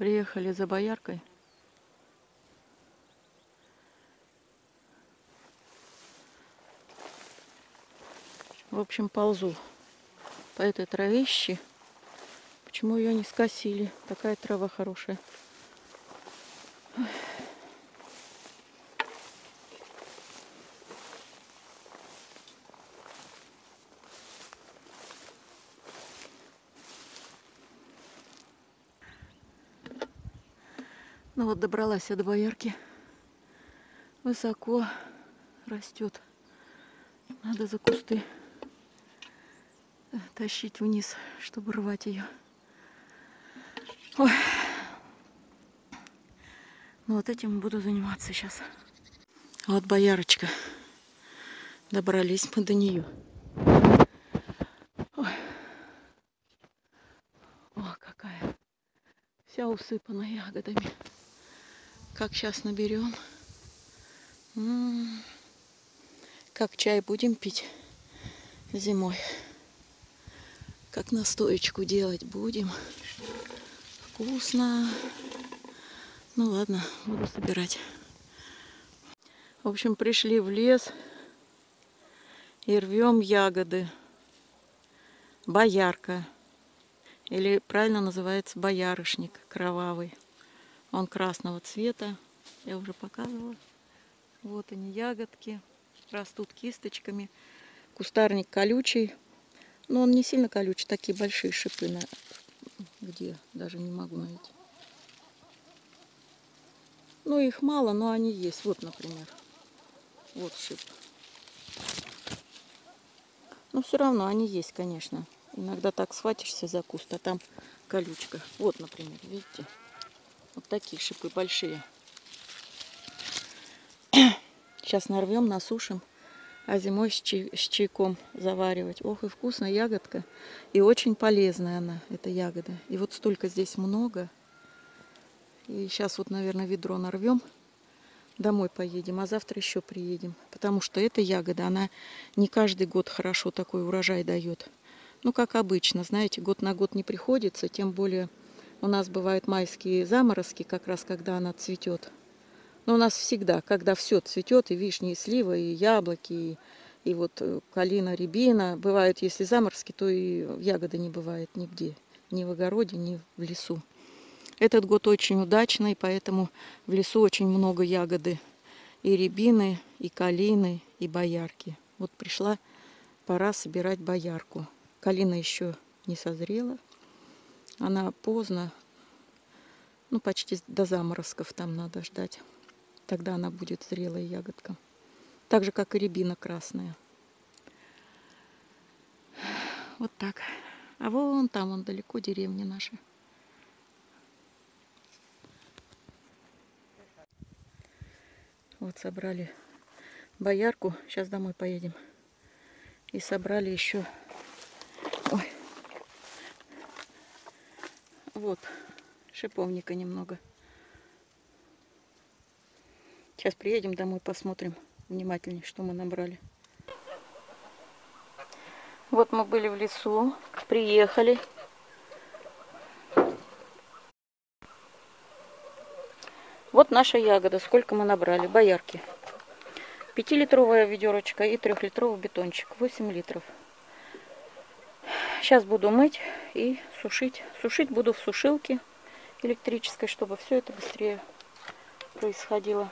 Приехали за бояркой. В общем, ползу по этой травище. Почему ее не скосили? Такая трава хорошая. Ну вот добралась я до боярки. Высоко растет. Надо за кусты тащить вниз, чтобы рвать ее. Ой. Ну вот этим буду заниматься сейчас. Вот боярочка. Добрались мы до нее. О, какая. Вся усыпана ягодами. Как сейчас наберем. М -м -м. Как чай будем пить зимой. Как настоечку делать будем. Вкусно. Ну ладно, буду собирать. В общем, пришли в лес и рвем ягоды. Боярка. Или правильно называется боярышник кровавый. Он красного цвета. Я уже показывала. Вот они, ягодки. Растут кисточками. Кустарник колючий. Но он не сильно колючий. Такие большие шипы. На... Где? Даже не могу найти. Ну, их мало, но они есть. Вот, например. Вот шип. Но все равно они есть, конечно. Иногда так схватишься за куст, а там колючка. Вот, например, видите? Вот такие шипы большие. Сейчас нарвем, насушим, а зимой с, чай, с чайком заваривать. Ох, и вкусная ягодка. И очень полезная она, эта ягода. И вот столько здесь много. И сейчас вот, наверное, ведро нарвем. Домой поедем, а завтра еще приедем. Потому что эта ягода, она не каждый год хорошо такой урожай дает. Ну, как обычно, знаете, год на год не приходится, тем более у нас бывают майские заморозки, как раз когда она цветет. Но у нас всегда, когда все цветет, и вишни, и слива, и яблоки, и, и вот э, калина, рябина. Бывают, если заморозки, то и ягоды не бывает нигде. Ни в огороде, ни в лесу. Этот год очень удачный, поэтому в лесу очень много ягоды. И рябины, и калины, и боярки. Вот пришла пора собирать боярку. Калина еще не созрела. Она поздно, ну почти до заморозков там надо ждать. Тогда она будет зрелая ягодка. Так же, как и рябина красная. Вот так. А вон там, он далеко, деревня наша. Вот собрали боярку. Сейчас домой поедем. И собрали еще Вот, шиповника немного. Сейчас приедем домой, посмотрим внимательнее, что мы набрали. Вот мы были в лесу, приехали. Вот наша ягода, сколько мы набрали, боярки. Пятилитровая ведерочка и трехлитровый бетончик, 8 литров. Сейчас буду мыть и сушить. Сушить буду в сушилке электрической, чтобы все это быстрее происходило.